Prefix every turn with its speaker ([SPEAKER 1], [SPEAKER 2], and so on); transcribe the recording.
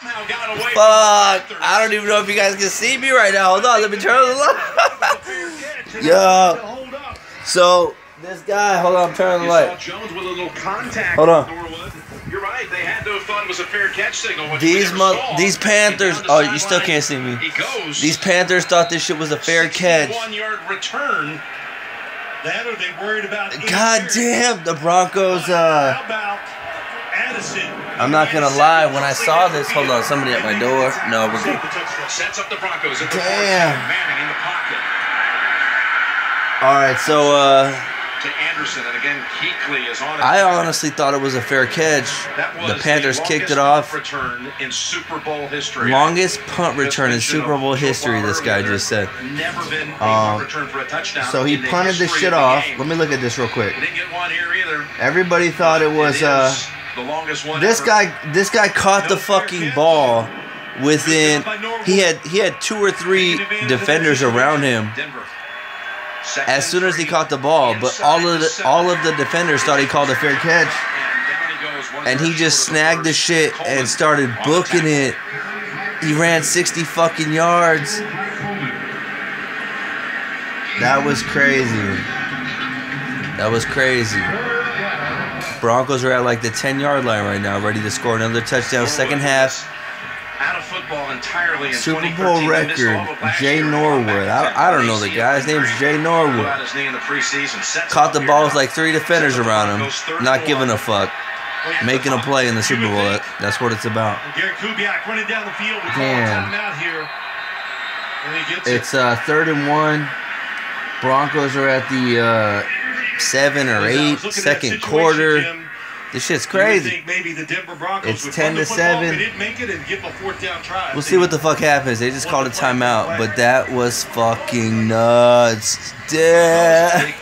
[SPEAKER 1] Fuck. I don't even know if you guys can see me right now. Hold on, let me turn on the light. Yo. So, this guy, hold on, I'm turning the light.
[SPEAKER 2] Jones with a little contact.
[SPEAKER 1] Hold on.
[SPEAKER 2] You're right. They had have thought it was a fair catch signal.
[SPEAKER 1] These mo- these Panthers. Oh, you still can't see me. These Panthers thought this shit was a fair catch.
[SPEAKER 2] One yard return.
[SPEAKER 3] That or they worried about.
[SPEAKER 1] God damn, the Broncos. Uh,
[SPEAKER 3] How about Addison?
[SPEAKER 1] I'm not gonna lie. When I saw this, hold on, somebody at my door. No, we're good.
[SPEAKER 2] Sets up the Broncos.
[SPEAKER 1] Damn.
[SPEAKER 2] 14. Manning in the pocket
[SPEAKER 1] All right, so uh,
[SPEAKER 2] to Anderson, and again Kuechly is on. it.
[SPEAKER 1] I honestly thought it was a fair catch. The Panthers kicked it off.
[SPEAKER 2] punt Return in Super Bowl history.
[SPEAKER 1] Longest punt return in Super Bowl history. This guy just said.
[SPEAKER 2] there's Never been a
[SPEAKER 1] Um,
[SPEAKER 2] punt return for a touchdown.
[SPEAKER 1] So he punted this shit off. Let me look at this real quick.
[SPEAKER 2] He didn't get one here either.
[SPEAKER 1] Everybody thought it was uh.
[SPEAKER 2] The longest one
[SPEAKER 1] This guy, this guy caught the fucking ball within. He had he had two or three defenders around him as soon as he caught the ball, but all of
[SPEAKER 2] the
[SPEAKER 1] all of the defenders thought he called a fair catch,
[SPEAKER 2] And he goes, one
[SPEAKER 1] and he
[SPEAKER 2] yard
[SPEAKER 1] just snagged the shit and started booking it. He ran 60 fucking yards. That was crazy. That was crazy. Broncos are at like the 10 yard line right now, ready to score another touchdown. Second half.
[SPEAKER 2] Out of football entirely in
[SPEAKER 1] Super Bowl record,
[SPEAKER 2] all of last
[SPEAKER 1] Jay. Norwood. I, I don't know the guy. His name's Jay Norwood.
[SPEAKER 2] Blew out his knee in the preseason. Sets
[SPEAKER 1] Caught the ball with like three defenders around him, not giving a fuck, making a play in the Super Bowl. That's what it's about.
[SPEAKER 3] Garrett Kubiak running down the field. We a
[SPEAKER 1] Damn.
[SPEAKER 3] timeout here. And he gets
[SPEAKER 1] It's uh, third and one. Broncos are at the uh, seven or eight,
[SPEAKER 3] I was looking at that
[SPEAKER 1] second quarter.
[SPEAKER 3] Jim.
[SPEAKER 1] This shit's crazy.
[SPEAKER 3] maybe the Denver Broncos
[SPEAKER 1] It's 10 to
[SPEAKER 3] football if
[SPEAKER 1] 7.
[SPEAKER 3] They didn't make it and give a fourth down try.
[SPEAKER 1] We'll see what the fuck happens. They just called a timeout, but that was fucking nuts. Damn.